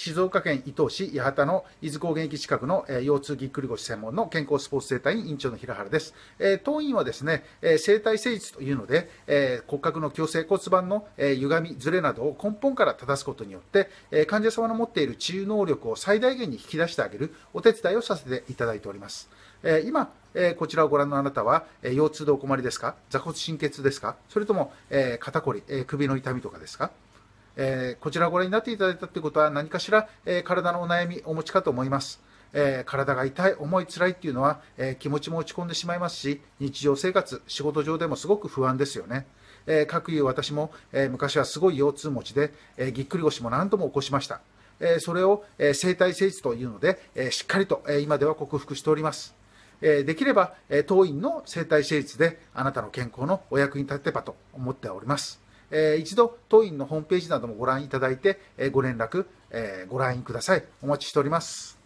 静岡県伊東市八幡の伊豆高原駅近くの、え、腰痛ぎっくり腰専門の健康スポーツ整体院院長の平原です。え、当院はですね、えー、整体施術というので、え、骨格の矯正骨盤の、えー、歪み、ずれなどを根本から正すことによって、え、患者様の持っている治癒能力を最大限に引き出してあげるお手伝いをさせていただいております。え、今、え、こちらをご覧のあなたは、え、腰痛でお困りですか？座骨神経痛ですか？それとも、え、肩こり、え、首の痛みとかですか？えー、こちらをご覧になっていただいたということは何かしら、えー、体のお悩みお持ちかと思います。えー、体が痛い、重い、辛いっていうのは、え、気持ちも落ち込んでしまいますし、日常生活、仕事上でもすごく不安ですよね。えー、各有私も、え、昔はすごい腰痛持ちで、え、ぎっくり腰も何度も起こしました。え、それを、えー、生体整術というので、え、しっかりと、え、今では克服しております。え、できれば、え、当院の生体整術であなたの健康のお役に立てばと思っております。えー、一度当院のホームページなどもご覧いただいて、えー、ご連絡、えー、ご覧ください。お待ちしております。